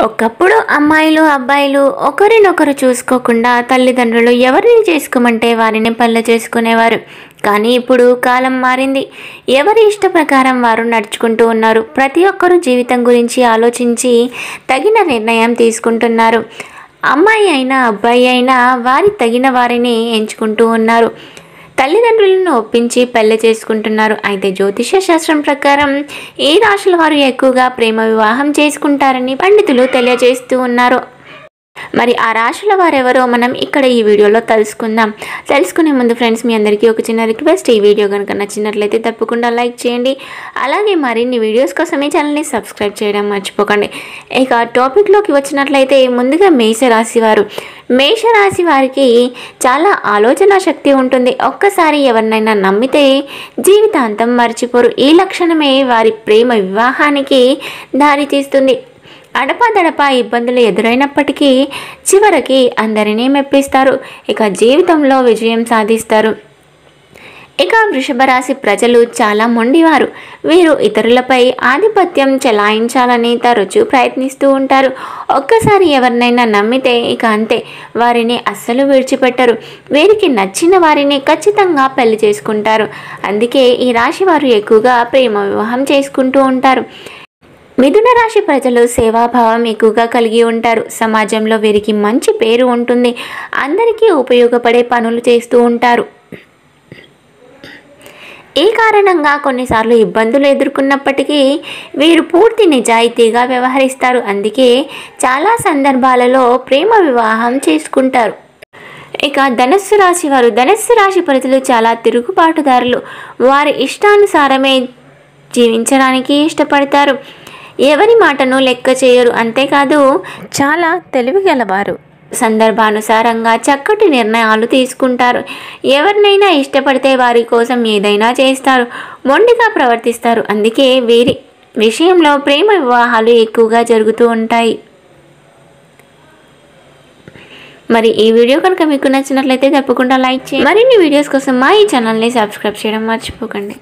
ఒకప్పుడు అమ్మాయిలు అబ్బాయిలు ఒకరినొకరు చూసుకోకుండా తల్లిదండ్రులు ఎవరిని చేసుకోమంటే వారిని పనులు చేసుకునేవారు. కానీ ఇప్పుడు కాలం మారింది. ఎవరి ఇష్ట ప్రకారం వారు నడుచుకుంటూ ఉన్నారు. ప్రతి ఒక్కరూ జీవితం గురించి ఆలోచించి తగిన నిర్ణయం తీసుకుంటున్నారు. అమ్మాయి అయినా అబ్బాయి అయినా వారి తగిన వారిని ఎంచుకుంటూ ఉన్నారు. తల్లిదండ్రులను ఒప్పించి పెళ్ళి చేసుకుంటున్నారు. అయితే జ్యోతిష శాస్త్రం ప్రకారం ఏ రాశుల వారు ఎక్కువగా ప్రేమ వివాహం చేసుకుంటారని పండితులు తెలియజేస్తూ ఉన్నారు. మరి ఆ రాశుల వారెవరో మనం ఇక్కడ ఈ వీడియోలో తెలుసుకుందాం. తెలుసుకునే ముందు ఫ్రెండ్స్ మీ అందరికీ ఒక చిన్న రిక్వెస్ట్. ఈ వీడియో కనుక నచ్చినట్లయితే తప్పకుండా లైక్ చేయండి. అలాగే మరిన్ని వీడియోస్ కోసం ఈ ఛానల్ని సబ్స్క్రైబ్ చేయడం మర్చిపోకండి. ఇక టాపిక్లోకి వచ్చినట్లయితే ముందుగా మేషరాశి వారు. మేషరాశి వారికి చాలా ఆలోచన శక్తి ఉంటుంది. ఒక్కసారి ఎవరినైనా నమ్మితే జీవితాంతం మర్చిపోరు. ఈ లక్షణమే వారి ప్రేమ వివాహానికి దారితీస్తుంది. అడపాదడపా ఇబ్బందులు ఎదురైనప్పటికీ చివరికి అందరినీ మెప్పిస్తారు. ఇక జీవితంలో విజయం సాధిస్తారు. ఇక వృషభ రాశి ప్రజలు చాలా మొండివారు. వీరు ఇతరులపై ఆధిపత్యం చెలాయించాలని తరచూ ప్రయత్నిస్తూ ఉంటారు. ఒక్కసారి ఎవరినైనా నమ్మితే ఇక అంతే. వారిని అస్సలు విడిచిపెట్టరు. వీరికి నచ్చిన వారిని ఖచ్చితంగా పెళ్ళి చేసుకుంటారు. అందుకే ఈ రాశి వారు ఎక్కువగా ప్రేమ వివాహం చేసుకుంటూ ఉంటారు. మిథున రాశి ప్రజలు సేవాభావం ఎక్కువగా కలిగి ఉంటారు. సమాజంలో వీరికి మంచి పేరు ఉంటుంది. అందరికీ ఉపయోగపడే పనులు చేస్తూ ఉంటారు. ఈ కారణంగా కొన్నిసార్లు ఇబ్బందులు ఎదుర్కొన్నప్పటికీ వీరు పూర్తి నిజాయితీగా వ్యవహరిస్తారు. అందుకే చాలా సందర్భాలలో ప్రేమ వివాహం చేసుకుంటారు. ఇక ధనస్సు రాశి వారు ధనస్సు రాశి ప్రజలు చాలా తిరుగుబాటుదారులు. వారి ఇష్టానుసారమే జీవించడానికి ఇష్టపడతారు. ఎవరి మాటను లెక్క చేయరు అంతేకాదు చాలా తెలివిగలవారు. సందర్భానుసారంగా చక్కటి నిర్ణయాలు తీసుకుంటారు. ఎవరినైనా ఇష్టపడితే వారి కోసం ఏదైనా చేస్తారు మొండిగా ప్రవర్తిస్తారు. అందుకే వీరి విషయంలో ప్రేమ వివాహాలు ఎక్కువగా జరుగుతూ ఉంటాయి. మరి ఈ వీడియో కనుక మీకు నచ్చినట్లయితే తప్పకుండా లైక్ చేయండి. మరిన్ని వీడియోస్ కోసం మా ఈ ఛానల్ని సబ్స్క్రైబ్ చేయడం మర్చిపోకండి.